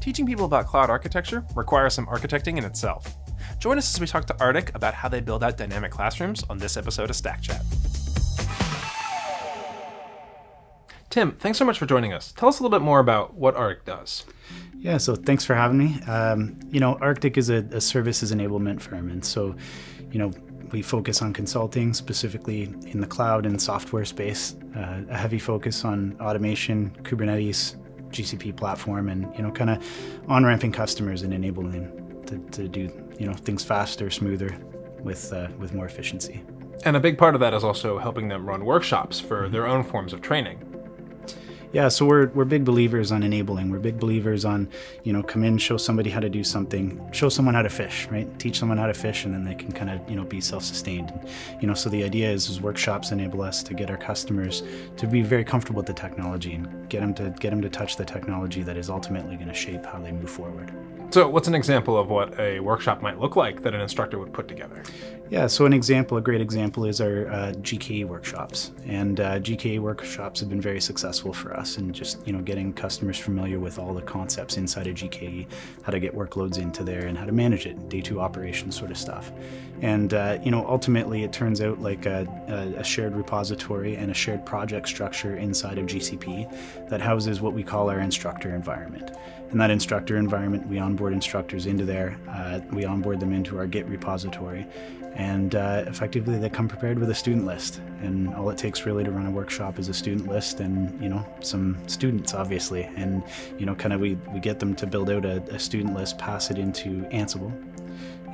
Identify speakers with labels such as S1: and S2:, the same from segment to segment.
S1: teaching people about cloud architecture requires some architecting in itself. Join us as we talk to Arctiq about how they build out dynamic classrooms on this episode of Stack Chat. Tim, thanks so much for joining us. Tell us a little bit more about what Arctiq does.
S2: Yeah, so thanks for having me. Um, you know, Arctiq is a, a services enablement firm, and so, you know, we focus on consulting specifically in the cloud and software space, uh, a heavy focus on automation, Kubernetes, GCP platform, and you know, kind of on ramping customers and enabling them to, to do you know things faster, smoother, with uh, with more efficiency.
S1: And a big part of that is also helping them run workshops for their own forms of training.
S2: Yeah, so we're, we're big believers on enabling. We're big believers on, you know, come in, show somebody how to do something, show someone how to fish, right? Teach someone how to fish, and then they can kind of, you know, be self-sustained. You know, so the idea is, is workshops enable us to get our customers to be very comfortable with the technology and get them to get them to touch the technology that is ultimately going to shape how they move forward.
S1: So, what's an example of what a workshop might look like that an instructor would put together?
S2: Yeah, so an example, a great example is our uh, GKE workshops. And uh, GKE workshops have been very successful for us in just, you know, getting customers familiar with all the concepts inside of GKE, how to get workloads into there and how to manage it, day two operations sort of stuff. And, uh, you know, ultimately it turns out like a, a, shared repository and a shared project structure inside of GCP that houses what we call our instructor environment. In that instructor environment, we onboard instructors into there. Uh, we onboard them into our Git repository, and uh, effectively they come prepared with a student list. And all it takes really to run a workshop is a student list and you know some students, obviously. And you know, kind of we we get them to build out a, a student list, pass it into Ansible,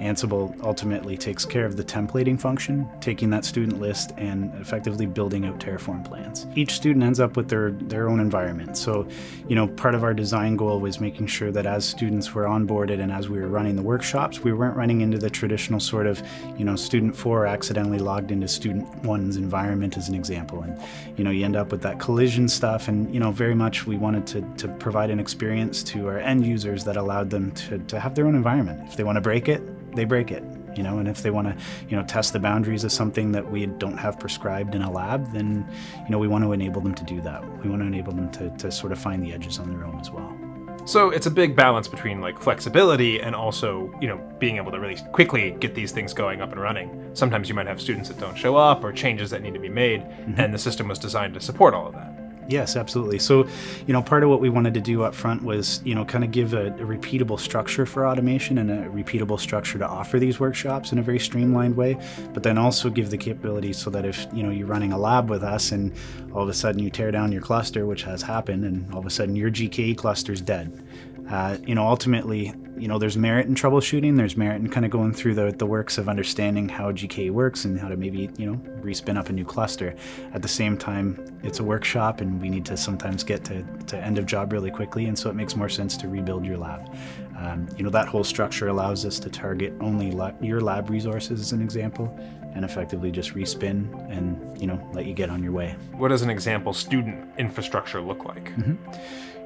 S2: Ansible ultimately takes care of the templating function, taking that student list and effectively building out Terraform plans. Each student ends up with their, their own environment. So, you know, part of our design goal was making sure that as students were onboarded and as we were running the workshops, we weren't running into the traditional sort of, you know, student four accidentally logged into student one's environment as an example. And, you know, you end up with that collision stuff. And, you know, very much we wanted to, to provide an experience to our end users that allowed them to, to have their own environment. If they want to break it, they break it you know and if they want to you know test the boundaries of something that we don't have prescribed in a lab then you know we want to enable them to do that. We want to enable them to, to sort of find the edges on their own as well.
S1: So it's a big balance between like flexibility and also you know being able to really quickly get these things going up and running. Sometimes you might have students that don't show up or changes that need to be made mm-hmm. and the system was designed to support all of that
S2: Yes, absolutely. So, you know, part of what we wanted to do up front was, you know, kind of give a, a, repeatable structure for automation and a repeatable structure to offer these workshops in a very streamlined way, but then also give the capability so that if, you know, you're running a lab with us and all of a sudden you tear down your cluster, which has happened, and all of a sudden your GKE cluster is dead. Uh, you know, ultimately, you know, there's merit in troubleshooting. There's merit in kind of going through the, the works of understanding how GKE works and how to maybe, you know, respin up a new cluster. At the same time, it's a workshop and we need to sometimes get to, to end of job really quickly. And so it makes more sense to rebuild your lab. Um, you know, that whole structure allows us to target only la your lab resources as an example and effectively just respin and, you know, let you get on your way.
S1: What does an example student infrastructure look like?
S2: Mm -hmm.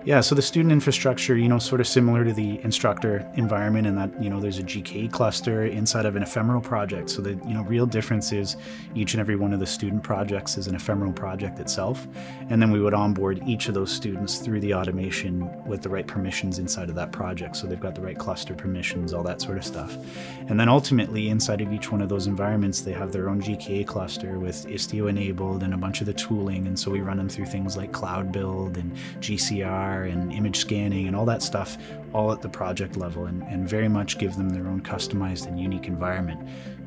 S2: Yeah, so the student infrastructure, you know, sort of similar to the instructor environment in that, you know, there's a GKE cluster inside of an ephemeral project. So the, you know, real difference is each and every one of the student projects is an ephemeral project itself. And then we would onboard each of those students through the automation with the right permissions inside of that project. So they've got the right cluster permissions, all that sort of stuff. And then ultimately inside of each one of those environments, they have their own GKE cluster with Istio enabled and a bunch of the tooling. And so we run them through things like Cloud Build and GCR and image scanning and all that stuff all at the project level and, and very much give them their own customized and unique environment.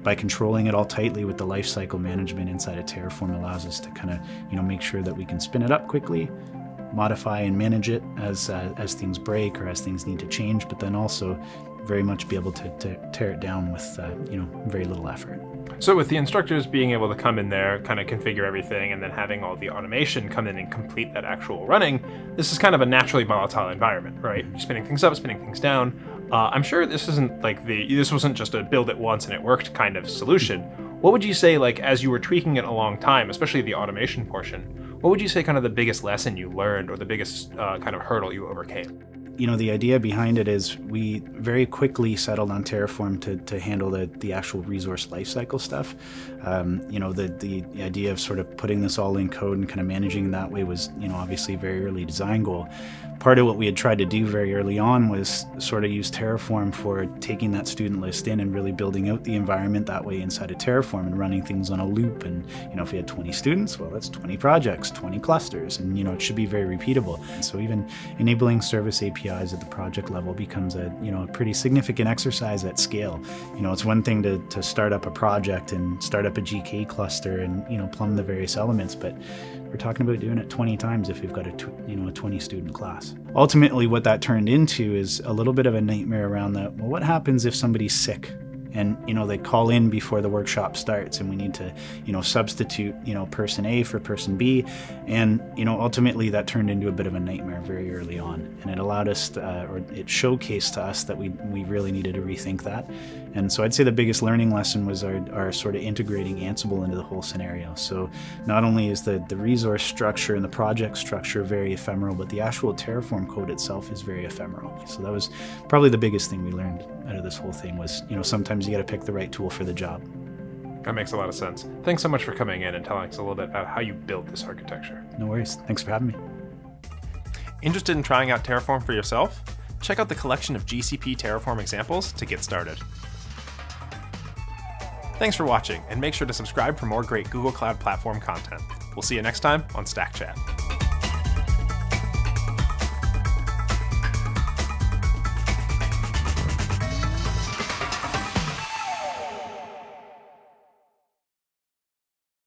S2: By controlling it all tightly with the lifecycle management inside of Terraform allows us to kind of you know make sure that we can spin it up quickly, modify and manage it as uh, as things break or as things need to change, but then also very much be able to, to tear it down with uh, you know very little effort.
S1: So with the instructors being able to come in there, kind of configure everything, and then having all the automation come in and complete that actual running, this is kind of a naturally volatile environment, right? You're spinning things up, spinning things down. Uh, I'm sure this isn't like the this wasn't just a build it once and it worked kind of solution. What would you say, like as you were tweaking it a long time, especially the automation portion? What would you say, kind of the biggest lesson you learned or the biggest uh, kind of hurdle you overcame?
S2: you know, the idea behind it is we very quickly settled on Terraform to, to handle the, the actual resource lifecycle stuff. Um, you know, the, the idea of sort of putting this all in code and kind of managing that way was, you know, obviously very early design goal. Part of what we had tried to do very early on was sort of use Terraform for taking that student list in and really building out the environment that way inside of Terraform and running things on a loop. And, you know, if we had 20 students, well, that's 20 projects, 20 clusters, and, you know, it should be very repeatable. So even enabling service APIs at the project level becomes a, you know, a pretty significant exercise at scale. You know, it's one thing to, to start up a project and start up a GKE cluster and, you know, plumb the various elements, but we're talking about doing it 20 times if we've got a you know a 20 student class. Ultimately, what that turned into is a little bit of a nightmare around that. Well, what happens if somebody's sick? And you know they call in before the workshop starts and we need to you know substitute you know person a for person b. And you know ultimately that turned into a bit of a nightmare very early on. And it allowed us to, uh, or it showcased to us that we we really needed to rethink that. And so i'd say the biggest learning lesson was our, our sort of integrating ansible into the whole scenario. So not only is the the resource structure and the project structure very ephemeral but the actual terraform code itself is very ephemeral. So that was probably the biggest thing we learned out of this whole thing was you know sometimes sometimes you got to pick the right tool for the job.
S1: That makes a lot of sense. Thanks so much for coming in and telling us a little bit about how you built this architecture.
S2: No worries. Thanks for having me.
S3: Interested in trying out Terraform for yourself? Check out the collection of GCP Terraform examples to get started. Thanks for watching, and make sure to subscribe for more great Google Cloud Platform content. We'll see you next time on Stack Chat.